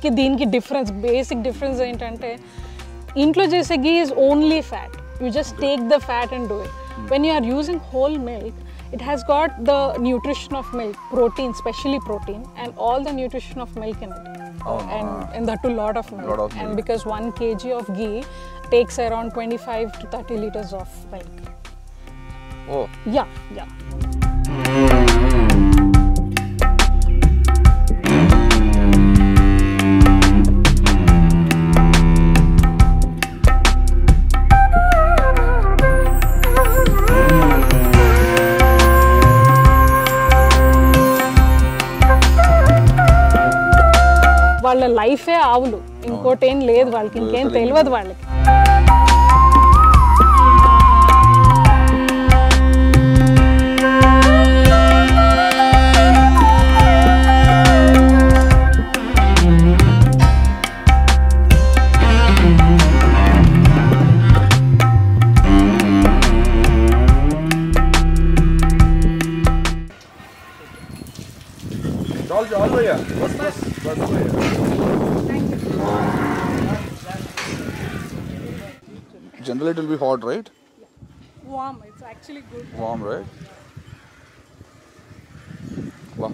ఇంట్లో చేసే గీకి దీనికి డిఫరెన్స్ బేసిక్ డిఫరెన్స్ ఏంటంటే ఇంట్లో చేసే ghee is only fat you just take the fat and do it when you are using whole milk it has got the nutrition of milk protein especially protein and all the nutrition of milk in it Oh, and ah. and that too lot of milk Lot of and milk. because 1 kg of ghee takes around 25 to 30 liters of milk oh yeah yeah వాళ్ళ లైఫే ఆవులు. ఇంకోటి ఏం లేదు వాళ్ళకి ఇంకేం తెలియదు వాళ్ళకి. Generally, it will be hot, right? warm it's actually good. Warm, right? వా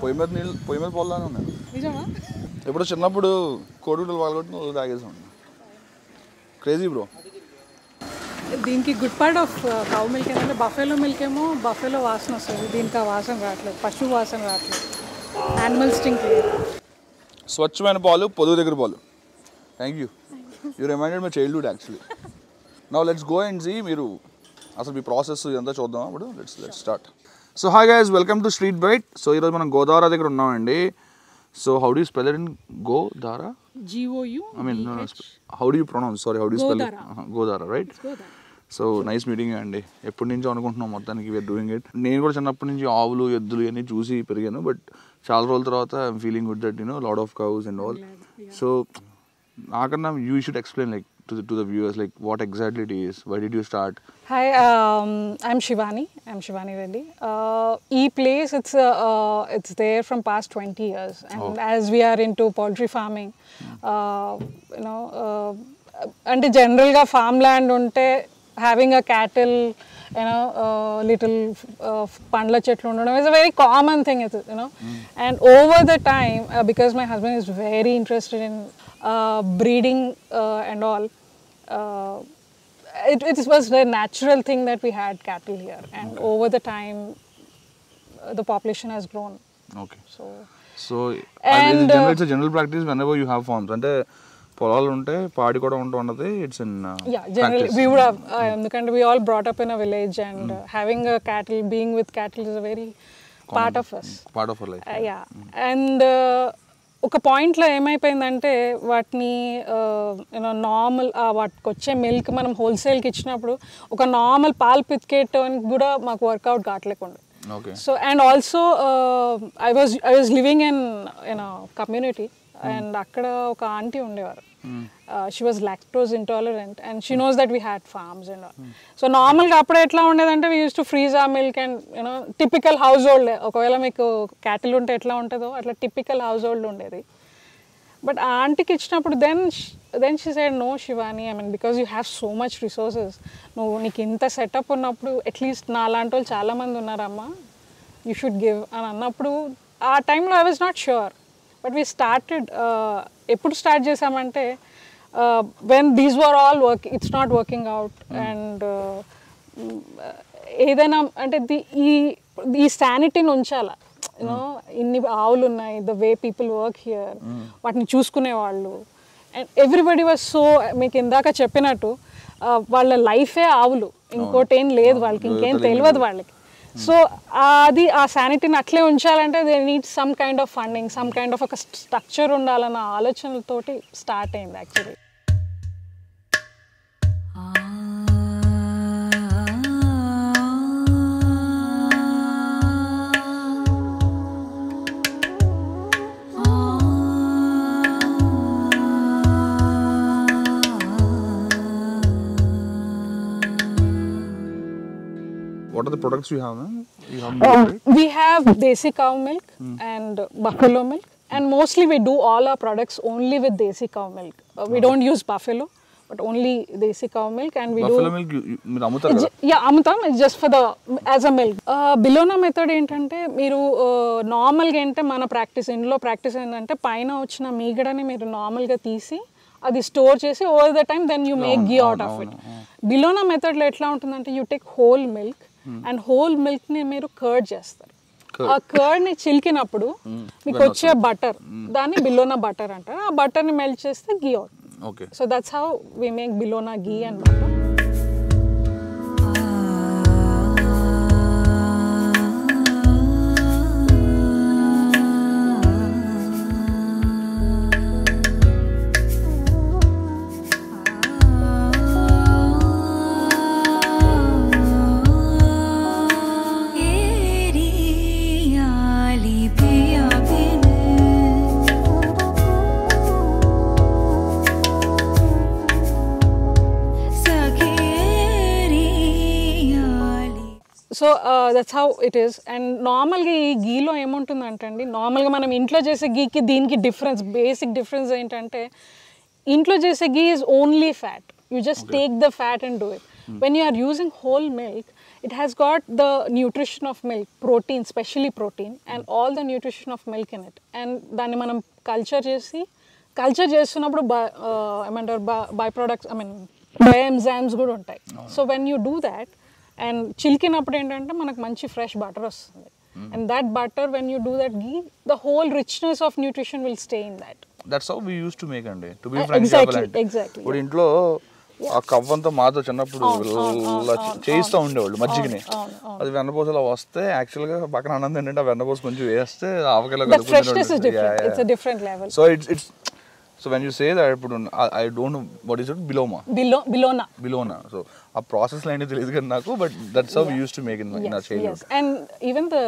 పొయ్యి మీద నీళ్ళు పొయ్యి మీద పొల్లానే ఉన్నాయి నిజమా? ఎప్పుడు చిన్నప్పుడు కోడిగుడ్డలు వాళ్ళగొట్టి నువ్వు తాగేసాం క్రేజీ బ్రో దీనికి good part of cow milk ఏంటంటే బఫెలో మిల్క్ ఏమో బఫెలో వాసన వస్తుంది. దీనికి ఆ వాసన రావట్లేదు. పశువు వాసన రావట్లేదు. యానిమల్ స్టింక్ లేదు స్వచ్ఛమైన పాలు పొదుగు దగ్గర పాలు thank you you reminded my childhood actually now let's go and ji మీరు అసలు మీ ప్రాసెస్ ఇదంతా చూద్దాం అప్పుడు let's let's start so hi guys welcome to Street Bite so ఈరోజు మనం గోదావరి దగ్గర ఉన్నామండి. So how do spell it in Godara? G O U I mean how do you pronounce sorry how do spell Godara. Right so nice meeting అండి. ఎప్పటి నుంచో అనుకుంటున్నాం మొత్తానికి we are doing it నేను కూడా చిన్నప్పటి నుంచి ఆవులు ఎద్దులు ఇవన్నీ చూసి పెరిగాను బట్ చాలా రోజుల తర్వాత I'm feeling good that you know load of cows and all so నాకన్నా you should explain like to to the viewers like what exactly it is why did you start Hi, um, I'm Shivani. I'm Shivani Reddy. Uh, e place it's uh, uh, it's there from past 20 years, and as we are into poultry farming, uh, you know, uh, అంటే జనరల్గా farm land ఉంటే having a cattle, you know, uh, little uh, pandla chetlu is a very common thing, you know. Mm. And over the time, uh, because my husband is very interested in uh, breeding uh, and all, uh, it, it, was a natural thing that we had cattle here. And okay. over the time, uh, the population has grown. Okay. So, so and, general, it's a general practice whenever you have farms. And పొలాలు ఉంటే కూడా ఉండదు. ఎందుకంటే we all brought up in village and having cattle being with cattle is very part of us. Part yeah and ఒక పాయింట్లో ఏమైపోయిందంటే వాటిని you know normal వాటికి వచ్చే మిల్క్ మనం హోల్సేల్కి ఇచ్చినప్పుడు ఒక నార్మల్ పాలు పితికేటానికి కూడా మాకు work out కావట్లేకుండా. So and also I was I was living in you know community community and అక్కడ ఒక ఆంటీ ఉండేవారు. She was lactose intolerant and she knows that we had farms and so నార్మల్గా అప్పుడు ఎట్లా ఉండేదంటే వీ యూస్ టు ఫ్రీజ్ ఆ milk and you know typical household ఒకవేళ మీకు క్యాటిల్ ఉంటే ఎట్లా ఉంటుందో అట్లా టిపికల్ హౌస్ హోల్డ్ ఉండేది. బట్ ఆ ఆంటీకి ఇచ్చినప్పుడు then then she side no Shivani I mean because you have so much resources నువ్వు నీకు ఇంత సెటప్ ఉన్నప్పుడు అట్లీస్ట్ నా లాంటి వాళ్ళు చాలామంది ఉన్నారమ్మా. యూ షుడ్ గివ్ అని అన్నప్పుడు ఆ టైంలో I was not sure but we started ఎప్పుడు స్టార్ట్ చేసామంటే when these were all work it's not working out and ఏదైనా అంటే ది- ఈ ఈ శానిటీని ఉంచాలా యూనో ఇన్ని ఆవులు ఉన్నాయి the way people work here వాటిని చూసుకునే వాళ్ళు. అండ్ ఎవ్రీబడి వాజ్ సో మీకు ఇందాక చెప్పినట్టు ఆ, వాళ్ళ లైఫే ఆవులు. ఇంకోటి ఏం లేదు వాళ్ళకి ఇంకేం తెలియదు వాళ్ళకి. సో అది ఆ శానిటీని అట్లే ఉంచాలంటే they need some kind of funding some kind of ఒక స్ట్రక్చర్ ఉండాలన్న ఆలోచనలతోటి స్టార్ట్ అయింది actually What are the products you have? Man? You have milk, right? we have desi cow milk and buffalo milk And mostly we do all our products only with desi cow milk. Uh, we don't use buffalo, but only desi cow milk, and we buffalo do. Milk మీరు అమ్ముతారు కదా yeah అమ్ముతాం it's just for the as a milk bilona method ఏంటంటే మీరు నార్మల్గా ఏంటంటే మన practice ఇంట్లో ప్రాక్టీస్ ఏంటంటే పైన వచ్చిన మీగడని మీరు నార్మల్గా తీసి అది స్టోర్ చేసి over the time then you make ghee out of it bilona మెథడ్లో ఎట్లా ఉంటుందంటే you take whole milk and whole మిల్క్ని మీరు కర్డ్ చేస్తారు. ఆ కర్డ్ని చిలికినప్పుడు మీకు వచ్చే బటర్ దాన్ని బిలోనా బటర్ అంటారు. ఆ బటర్ని మెల్ట్ చేస్తే ghee okay so that's how we make bilona ghee and so that's how it is and నార్మల్గా ఈ గీలో ఏముంటుందంటే అండి నార్మల్గా మనం ఇంట్లో చేసే గీకి దీనికి డిఫరెన్స్ బేసిక్ డిఫరెన్స్ ఏంటంటే ఇంట్లో చేసే ghee is only fat you just take the fat and do it when you are using whole milk it has got the nutrition of milk protein specially protein and all the nutrition of milk in it and దాన్ని మనం culture చేసి culture చేస్తున్నప్పుడు by ఏమంటారు? By products I mean by enzymes కూడా ఉంటాయి. So when you do that and చిలికినప్పుడు ఏంటంటే మనకు మంచి ఫ్రెష్ బటర్ వస్తుంది. And that butter when you do that ghee the whole richness of nutrition will stay in that that's how we use to make అండి to be frank చెప్పాలంటే exactly, ఇప్పుడు ఇంట్లో ఆ కవ్వంతా మాతో చిన్నప్పుడు చేయిస్తూ ఉండేవాళ్ళు మజ్జిగని. అది వెన్నపూసలో వస్తే యాక్చువల్గా పక్కన అన్నం ఏంటంటే ఆ వెన్నపూస కొంచెం వేస్తే ఆవకాయలో so it's it's so when you say that ఇప్పుడు I don't what is it బిలోమా బిలో బిలోనా బిలోనా సో ఆ ప్రాసెస్ ఏంటి తెలియదు కానీ నాకు but that's how use to make in our childhood and even the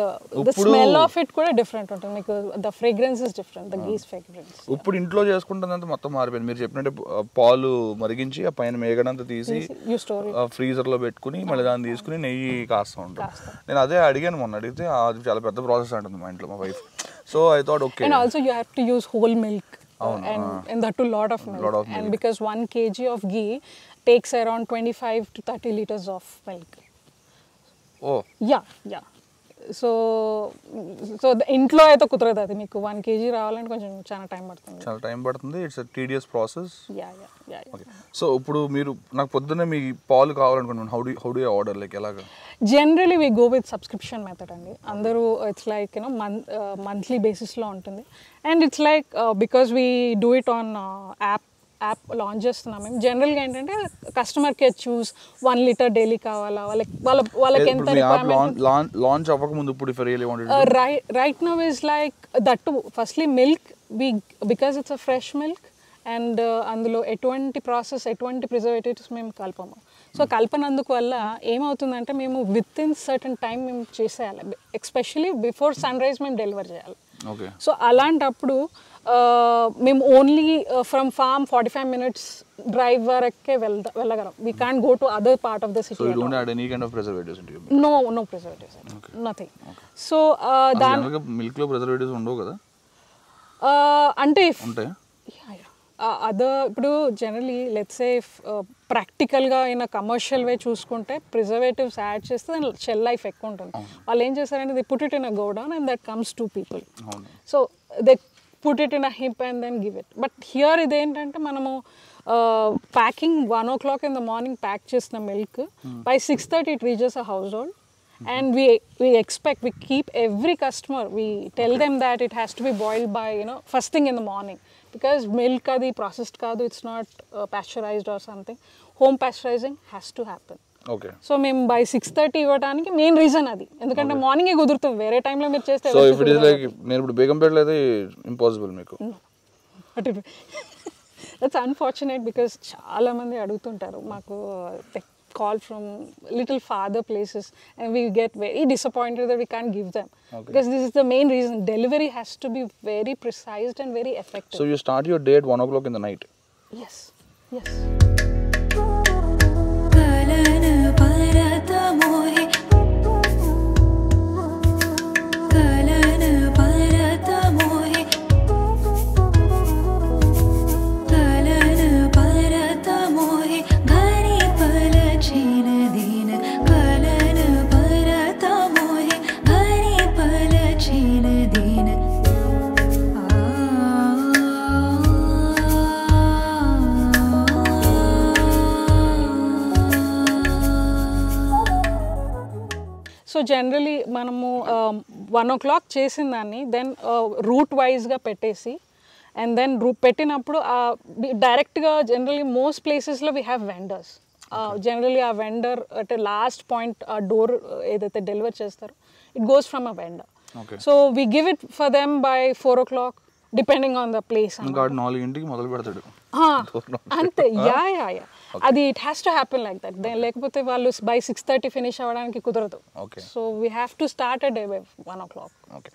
the smell of it కూడా different ఉంటుంది. మీకు the fragrance is different the ghee's fragrance ఇప్పుడు ఇంట్లో చేసుకుంటుందంతా మొత్తం మారిపోయింది. మీరు చెప్పినట్టే పాలు మరిగించి ఆ పైన మేగడంతా తీసి యూ స్టోరీ ఫ్రీజర్లో పెట్టుకుని మళ్ళీ దాన్ని తీసుకుని నెయ్యి కాస్తా ఉంటాం. నేను అదే అడిగాను మొన్న అడిగితే "ఆ, అది చాలా పెద్ద ప్రాసెస్ అంటుంది మా ఇంట్లో మా wife so I thought okay And you have to use whole milk. uh, Avunu, and, and that too lot of milk. Lot of And milk. because one kg of ghee takes around 25 to 30 liters of milk. Oh. Yeah, yeah. So so ఇంట్లో అయితే కుదరదు అది మీకు. One KG రావాలంటే కొంచెం చాలా time పడుతుంది. చాలా టైం పడుతుంది. It's tedious process yeah yeah yeah so ఇప్పుడు మీరు నాకు పొద్దున్నే మీ పాలు కావాలనుకుంటున్నాను. How do how do order like ఎలాగా? Generally we go with subscription method అండి. అందరూ it's like you know month monthly బేసిస్లో ఉంటుంది. And it's like because we do it on app app launch చేస్తున్నాం. మేము జనరల్గా ఏంటంటే customer care choose one litre daily కావాలా? వాళ్ళకి వాళ్ళ వాళ్ళకి ఎంత లాంచ్ అవ్వకముందు ఇప్పుడు right right now is like that firstly milk we because it's a fresh milk and అందులో ఎటువంటి ప్రాసెస్ ఎటువంటి ప్రిజర్వేటివ్స్ మేము కలపము. సో కలపనందుకు వల్ల ఏమవుతుందంటే మేము విత్ ఇన్ సర్టన్ టైం మేము చేసేయాలి. ఎస్పెషలీ బిఫోర్ సన్ రైజ్ మేము డెలివర్ చేయాలి. ఓకే సో అలాంటప్పుడు మేము only from farm forty five minutes drive వరకే వెళ్దా వెళ్ళగలం. We can't go to other part of the city no no preservatives nothing so దాని మిల్క్లో ప్రిజర్వేటివ్స్ ఉండవు కదా? Uh, అంటే అదర్ ఇప్పుడు జనరలీ లెట్స్ ఏ ప్రాక్టికల్గా అయిన కమర్షియల్ వే చూసుకుంటే ప్రిజర్వేటివ్స్ యాడ్ చేస్తే దాని షెల్ లైఫ్ ఎక్కువ ఉంటుంది. వాళ్ళు ఏం చేస్తారంటే they put it in a godown and that comes to people so they put it in a heap and then give it but here ఇదేంటంటే మనము packing one o'clock in the morning pack చేసిన milk by six thirty it reaches a household and we we expect we keep every customer we tell them that it has to be boiled by you know first thing in the morning because milk అది processed కాదు. It's not pasteurised or something home pasteurising has to happen okay so మేము by six thirty ఇవ్వడానికి main reason అది. ఎందుకంటే మార్నింగే కుదురుతుంది. వేరే టైంలో మీరు చేస్తే so if it is like నేను ఇప్పుడు బేగంపేటలో అయితే ఇంపాసిబుల్ మీకు. దట్స్ అన్ఫార్చునేట్ బికాస్ చాలా మంది అడుగుతుంటారు. మాకు call from little farther places and we get very disappointed that we can give them because this is the main reason delivery has to be very precised and very so effective you start your day at one o'clock in the night yes yes amor. Generally మనము one o'clock చేసిన దాన్ని then route వైజ్గా పెట్టేసి and then రూ పెట్టినప్పుడు డైరెక్ట్గా generally most ప్లేసెస్లో we have vendors generally ఆ వెండర్ అంటే లాస్ట్ పాయింట్ ఆ డోర్ ఏదైతే డెలివర్ చేస్తారో it goes from a vendor. So we give it for them by four o'clock depending on the place నాలుగింటికి మొదలు పెడతాడు. అంతే. యా యా యా అది it has to happen like that లేకపోతే వాళ్ళు బై సిక్స్ థర్టీ ఫినిష్ అవ్వడానికి కుదరదు. So we have to start a day by one o'clock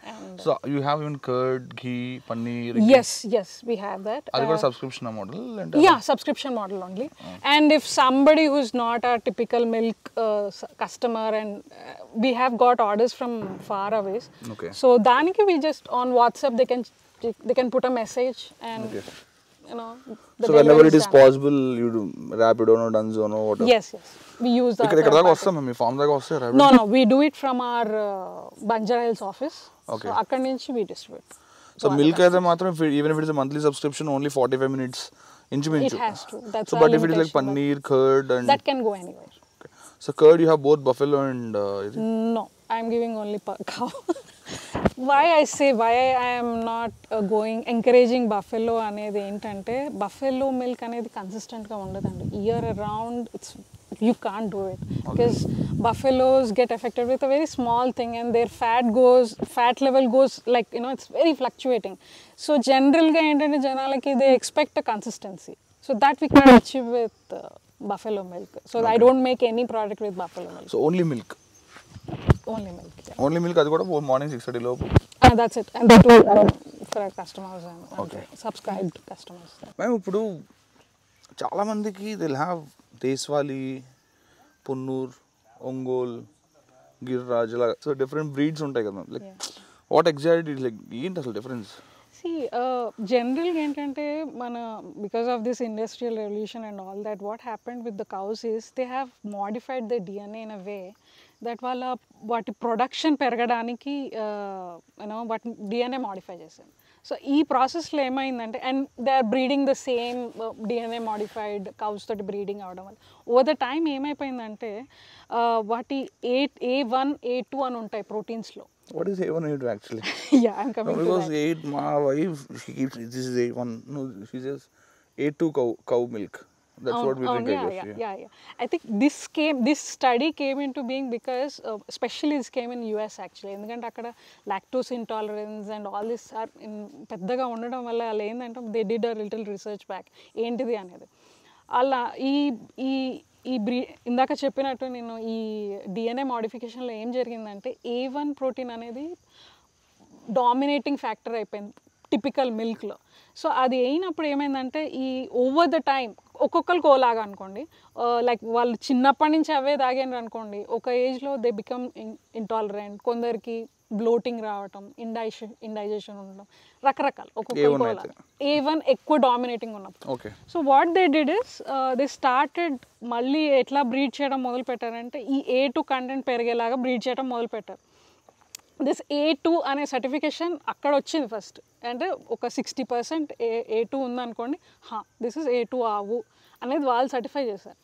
so you have even curd ghee paneer yes yes we have that అది కూడా subscription model అంటే yeah subscription model only and if somebody who's not a typical milk uh, s- customer and uh, we have got orders from far away Okay. so daniki we just on whatsapp they can they can you know the ever delivery it is done. Possible you ర్యాపిడోనో డన్జోనో what yes yes we use that ఇక్కడ దాకా వస్తాం మీ farm దాకా వస్తే no no we do it from our uh, banjara hills office Okay. so అక్కడి నుంచి we distribute so milk అయితే మాత్రం even if it's monthly subscription only forty five minutes ఇంచుమించు It has to. That's so but if it is like paneer curd and that can go anywhere so curd you have both buffalo and ఇది No, I'm giving only cow. why I say why I am not uh, going encouraging buffalo అనేది ఏంటంటే buffalo milk అనేది కన్సిస్టెంట్గా ఉండదండి year around it's you can do it because get affected with a very small thing and their fat goes fat level goes like you know it's very fluctuating so జనరల్గా ఏంటంటే జనాలకి they expect a consistency so that we can achieve with buffalo milk so i don't make any product with buffalo milk so only milk only milk yeah. Only milk అది కూడా morning six thirty లోపు Uh, that's it. And that too uh, for our customers and, and Okay. subscribed customers. మేము ఇప్పుడు చాలా మందికి దిల్ have దేశ్వాలి Punnur Ongole గిర్రాజ్ ఇలా సో డిఫరెంట్ బ్రీడ్స్ ఉంటాయి కదా లైక్ వాట్ ఎగ్జాక్ట్ లైక్ ఏంటి అసలు డిఫరెన్స్ సి జనరల్గా ఏంటంటే మన because of this industrial revolution and all that what happened with the cows is they have modified the DNA in a way that వాళ్ళ వాటి ప్రొడక్షన్ పెరగడానికి యూనో వాటి డిఎన్ఏ మాడిఫై చేశాను సో ఈ ప్రాసెస్లో ఏమైందంటే and they are breeding the same DNA modified cows తోటి బ్రీడింగ్ అవడం వల్ల. ఓవర్ ద టైం ఏమైపోయిందంటే వాటి A A one A two అని ఉంటాయి ప్రోటీన్స్లో is A one eight actually yeah I'm coming to because eight మా wife she keeps this is eight one no she says eight two cow cow milk that's what we Oh, think I yeah, guess yeah, yeah, yeah. I think this came, this study came into being because, uh, especially this came in US actually. ఎందుకంటే అక్కడ lactose intolerance and all this are పెద్దగా ఉండడం వల్ల వాళ్ళు ఏంటంటే they did a little research back ఏంటిది అనేది? అలా ఈ ఈ ఈ బ్రీ ఇందాక చెప్పినట్టు నేను ఈ డిఎన్ఏ మాడిఫికేషన్లో ఏం జరిగిందంటే ఏ వన్ ప్రోటీన్ అనేది డామినేటింగ్ ఫ్యాక్టర్ అయిపోయింది టిపికల్ మిల్క్లో సో అది అయినప్పుడు ఏమైందంటే ఈ ఓవర్ ద టైం ఒక్కొక్కరికి ఓలాగా అనుకోండి uh, లైక్ వాళ్ళు చిన్నప్పటి నుంచి అవే తాగారు అనుకోండి ఒక ఏజ్లో దే బికమ్ ఇంటాలరెంట్ కొందరికి బ్లోటింగ్ రావటం ఇండైజేషన్ ఇండైజేషన్ ఉండడం రకరకాల ఒక్కొక్కరికి A1 ఓలాగా ఏ వన్ ఎక్కువ డామినేటింగ్ ఉన్నప్పుడు. Okay so what they did is they started మళ్ళీ ఎట్లా బ్రీడ్ చేయడం మొదలు పెట్టారంటే ఈ ఏ టూ కంటెంట్ పెరిగేలాగా బ్రీడ్ చేయడం మొదలు పెట్టారు. దిస్ ఏ టూ అనే సర్టిఫికేషన్ అక్కడ వచ్చింది ఫస్ట్ అంటే ఒక sixty percent A A two ఉందనుకోండి హా దిస్ ఇస్ ఏ టూ ఆవు అనేది వాళ్ళు సర్టిఫై చేశారు.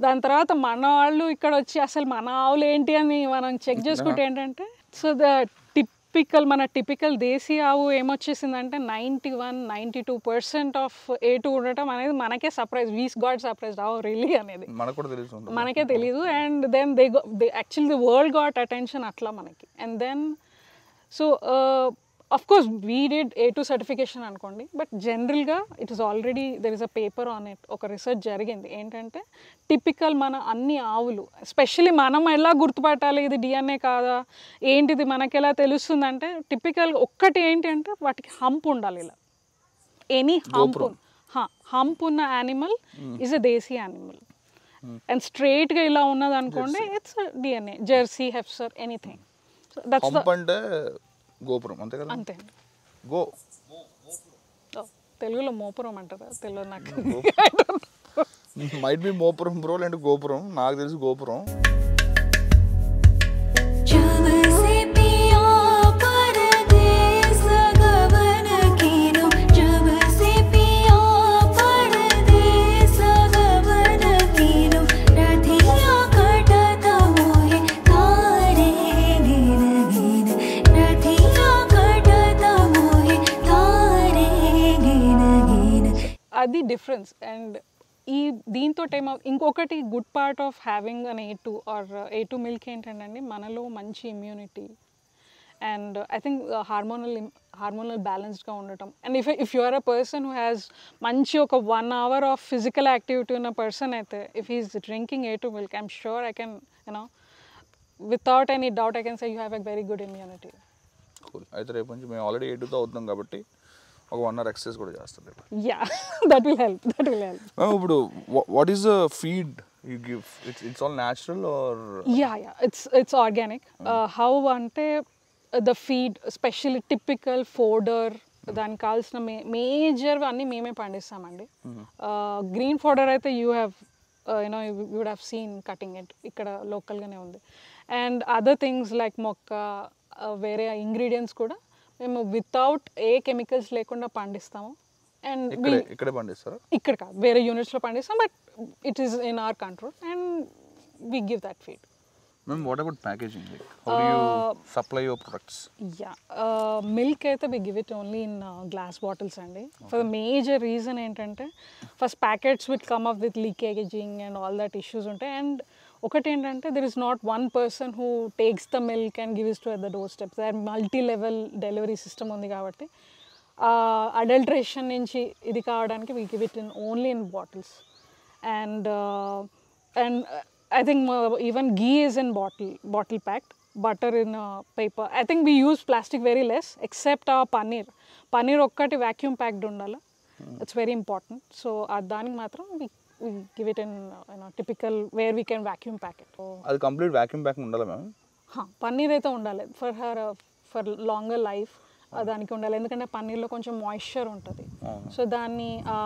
దాని తర్వాత మన వాళ్ళు ఇక్కడ వచ్చి అసలు మన ఆవులు ఏంటి అని మనం చెక్ చేసుకుంటే ఏంటంటే సో ద టిపికల్ మన టిపికల్ దేశీ ఆవు ఏమొచ్చేసిందంటే ninety one ninety two percent of A two ఉండటం అనేది మనకే సర్ప్రైజ్ వీస్ గాడ్ సర్ప్రైజ్ ఆవు రిలీ అనేది. మనకు కూడా తెలుసు మనకే తెలీదు. And then they they actually the world got attention అట్లా మనకి. And then so of course we did A two certification అనుకోండి బట్ జనరల్గా it is already there is a paper on it ఒక రీసెర్చ్ జరిగింది. ఏంటంటే టిపికల్ మన అన్ని ఆవులు ఎస్పెషలీ మనం ఎలా గుర్తుపట్టాలి ఇది డిఎన్ఏ కాదా ఏంటిది మనకి ఎలా తెలుస్తుందంటే టిపికల్ ఒక్కటి ఏంటి అంటే వాటికి హంప్ ఉండాలి ఇలా. ఎనీ హంప్ హంప్ ఉన్న animal is a desi animal and స్ట్రైట్గా ఇలా ఉన్నది అనుకోండి it's DNA jersey heifer anything so that's అంటే గోపురం అంతే కదా? అంతే. గో తెలుగులో మోపురం అంటారా తెలియదు నాకు మైట్ బి మోపురం బ్రో లేదంటే గోపురం. నాకు తెలుసు గోపురం. డిఫరెన్స్ అండ్ ఈ దీంతో టైం ఇంకొకటి good part of having an A two or A two milk ఏంటంటే మనలో మంచి immunity and I think hormonal hormonal బ్యాలెన్స్డ్గా ఉండటం. And if if you are a person who has మంచి ఒక one hour of physical activity ఉన్న person అయితే if is drinking A two milk I'm sure I can you know without any doubt I can say you have a very good immunity అయితే రేపు నుంచి మేము already ఎయిట్తో అవుతున్నాం కాబట్టి ఒక one hour exercise కూడా చేస్తాం రేపు. Yeah that will help that will help ma'am ఇప్పుడు what is the feed you give it's it's all natural or yeah yeah it's it's organic how అంటే the feed specially typical fodder దానికి కావాల్సిన మే major అన్నీ మేమే పండిస్తామండి. Green fodder అయితే you have you know you would have seen cutting it ఇక్కడ లోకల్గానే ఉంది. అండ్ అదర్ థింగ్స్ లైక్ మొక్క uh, వేరే ఇంగ్రీడియంట్స్ కూడా మేము వితౌట్ ఏ కెమికల్స్ లేకుండా పండిస్తాము. అండ్ ఇక్కడే పండిస్తారా? ఇక్కడ కాదు వేరే యూనిట్స్లో పండిస్తాం but it is in our control and we give that feed ma'am what about packaging like how do you supply your products yeah milk అయితే we give it only in glass bottles అండి. For the major reason ఏంటంటే first packets with come up with leakaging and all that issues ఉంటాయి. And ఒకటి ఏంటంటే there is not one person who takes the milk and gives to at the door steps there multi level delivery system ఉంది కాబట్టి adulteration నుంచి ఇది కావడానికి we give it in only in bottles and and I think even ghee is in bottle bottle packed butter in paper I think we use plastic very less except less, paneer our ఒక్కటి vacuum packed ఉండాలి. It's very important so దానికి మాత్రం give it in you know typical where we can vacuum packet అది complete vacuum packing ఉండాలి ma'am paneer అయితే ఉండాలి. For her for longer life దానికి ఉండాలి. ఎందుకంటే పన్నీర్లో కొంచెం మాయిశ్చర్ ఉంటుంది. సో దాన్ని ఆ,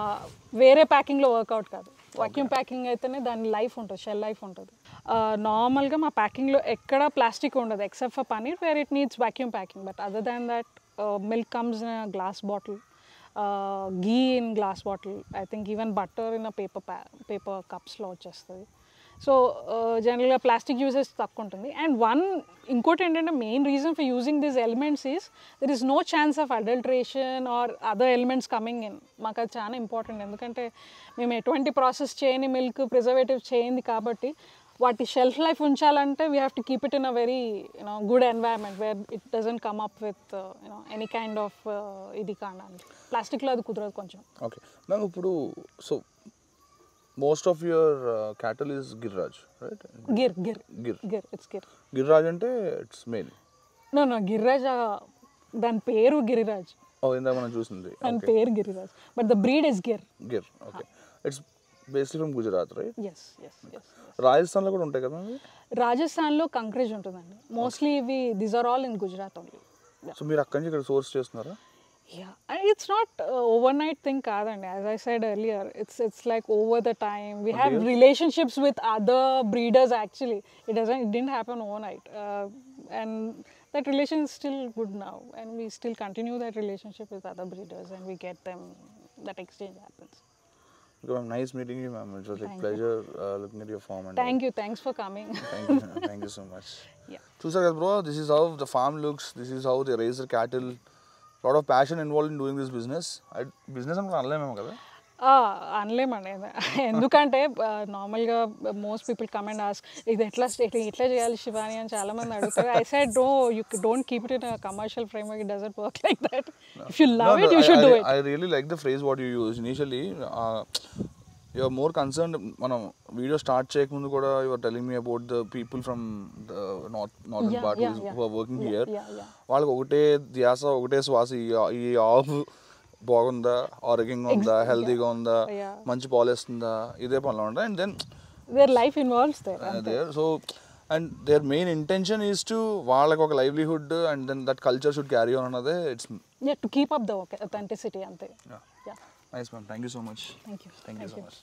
వేరే ప్యాకింగ్లో వర్కౌట్ కాదు. వాక్యూమ్ ప్యాకింగ్ అయితేనే దాని లైఫ్ ఉంటుంది షెల్ లైఫ్ ఉంటుంది. నార్మల్గా మా ప్యాకింగ్లో ఎక్కడ ప్లాస్టిక్ ఉండదు except for paneer where it needs vacuum packing but other than that milk comes in glass bottle ghee in glass bottle I think even butter in paper ప్యా paper కప్స్లో వచ్చేస్తుంది. So జనరల్గా plastic uses తక్కువ ఉంటుంది and one ఇంకోటి ఏంటంటే main reason for using these elements is there is no chance of adulteration or other elements coming in మాకు అది చాలా ఇంపార్టెంట్. ఎందుకంటే మేము ఎటువంటి ప్రాసెస్ చేయని మిల్క్ ప్రిజర్వేటివ్ చేయింది కాబట్టి వాటి షెల్ఫ్ లైఫ్ ఉంచాలంటే we have to keep it in a very you know good environment where it doesn't come up with you know any kind of ఇది కాండానికి ప్లాస్టిక్లో అది కుదరదు కొంచెం. ఓకే మ్యామ్ ఇప్పుడు so most of your cattle is Girraj right Gir Gir Gir Gir it's Gir Girraj అంటే it's male no no Giriraj దాని పేరు గిరిరాజ్ ఓ ఇందాక మనం చూసింది. దాని పేరు Giriraj but the breed is Gir Gir okay it's basically from Gujarat right yes yes yes రాజస్థాన్లో కూడా ఉంటాయి కదా అవి? రాజస్థాన్లో కంక్రేజ్ ఉంటుందండి. మోస్ట్లీ ఇవి this are all in Gujarat only so మీరు అక్కడి నుంచి ఇక్కడ సోర్స్ చేస్తున్నారా? Yeah it's not overnight thing కాదండి. As I said earlier it's it's like over the time we have relationships with other breeders actually it doesn't it didn't happen overnight and that relation is still good now and we still continue that relationship with other breeders and we get them that exchange happens Okay, ma'am, nice meeting you, ma'am. It was a Thank you. pleasure uh, looking at your farm. And thank you thanks for coming Thank you, ma'am. Thank you so much. Yeah. చూసారు కదా bro this is how the farm looks this is how they raise cattle lot of passion involve in doing this business business అనుకుని అనలేమేమో కదా అనలేమండి. ఎందుకంటే నార్మల్గా most people comment ask ఇది ఎట్లా ఎట్లా చేయాలి శివాని? అని చాలా మంది అడుగుతారు I said do you don't keep it in commercial frame it doesn't work like that if you love it you should do it I really like the phrase what you use initially you are more concern మనం video start చేయకముందు కూడా you are telling me about the people from the north northern Yeah, part yeah, yeah. Who are working here. వాళ్ళకి ఒకటే ధ్యాస ఒకటే శ్వాస ఈ ఆవు బాగుందా? ఆరోగ్యంగా ఉందా? హెల్తీగా ఉందా. మంచి పాలేస్తుందా? ఇదే పనిలో ఉంటాయి. And then their life involves there so and their main intention is to వాళ్ళకి ఒక livelihood and then that culture should carry on అన్నదే it's to keep up the authenticity అంతే. Nice ma'am thank you so much thank you thank you so much